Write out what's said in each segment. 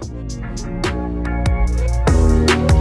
Thank you.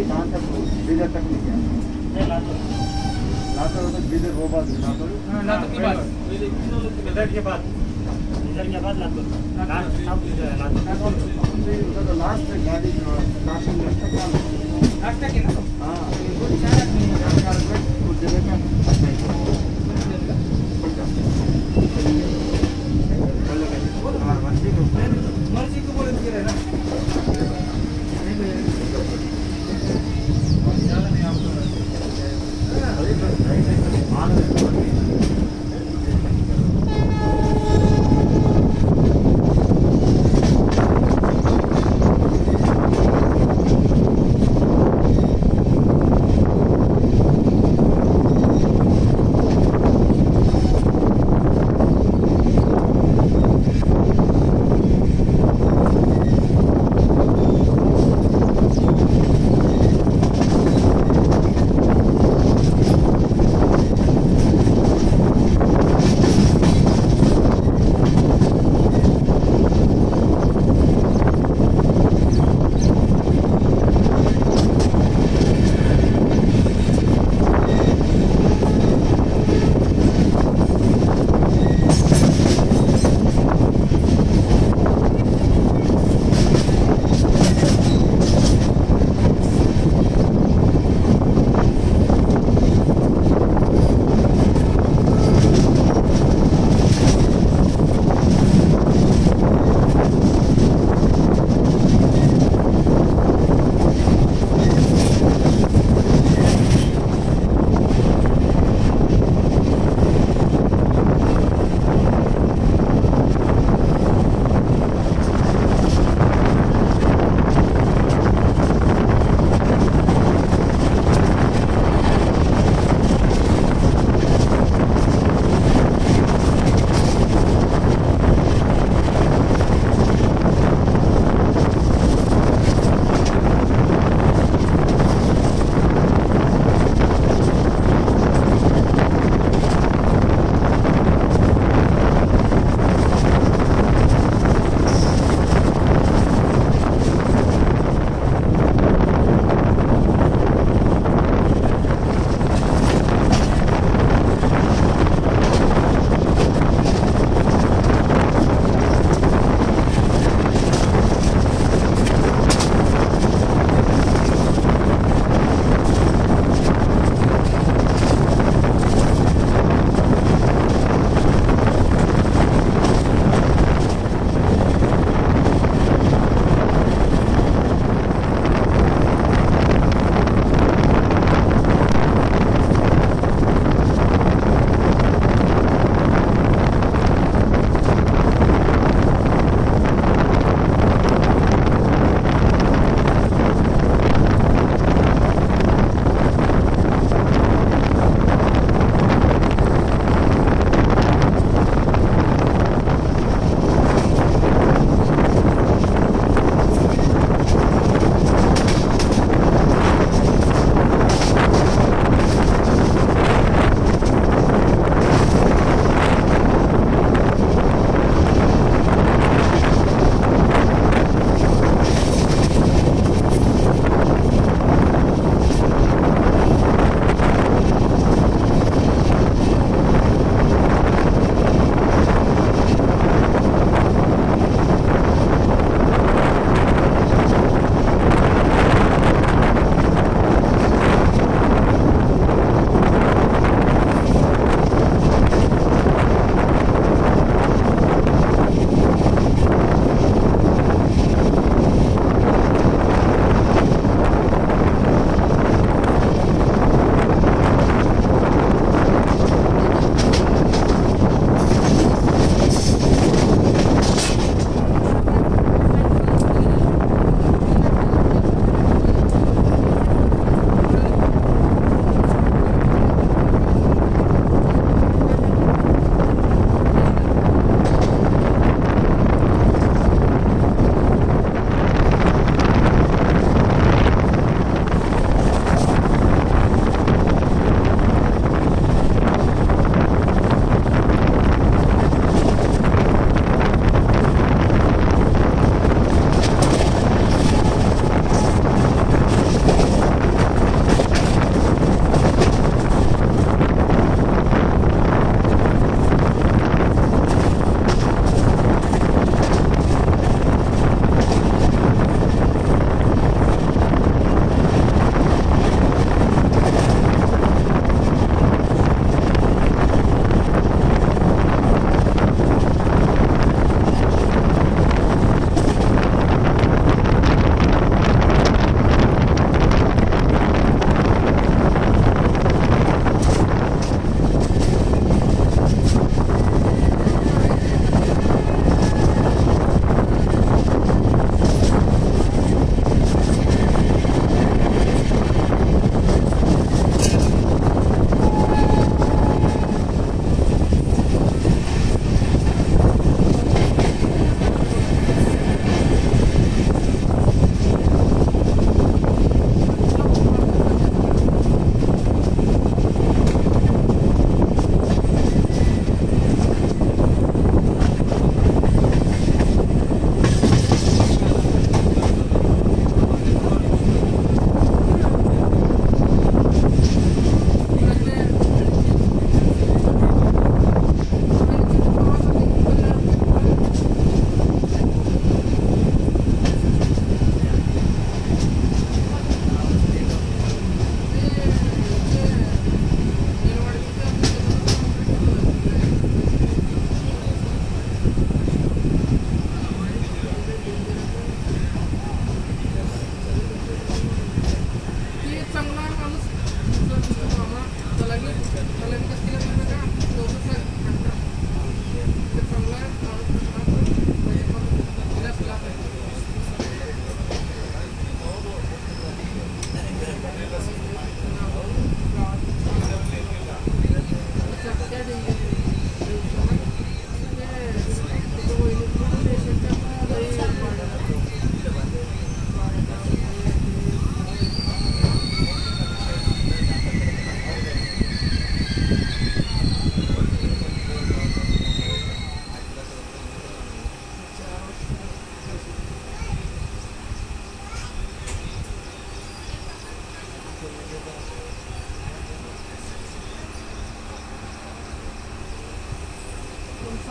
गाड़ी कहाँ तक बीजर तक नहीं गया लातूर। तक बीजर वो बात लातूर। लातूर के बाद बीजर के बाद रिज़ल्ट के बाद लातूर। लास्ट लातूर। उधर तो लास्ट गाड़ी स्टार्टिंग रास्ता क्या रास्ता के ना हाँ। कुछ जगह का lot of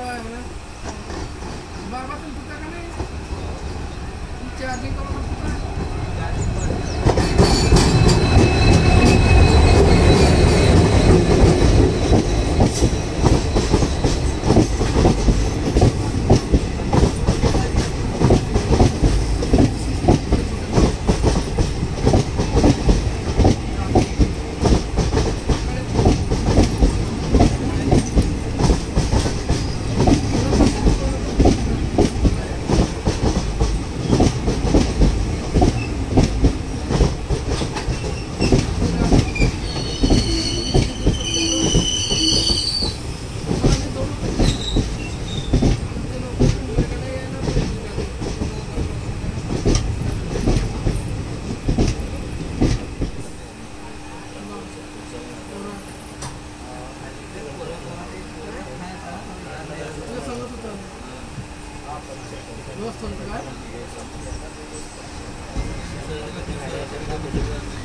哎。私。